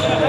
Yeah.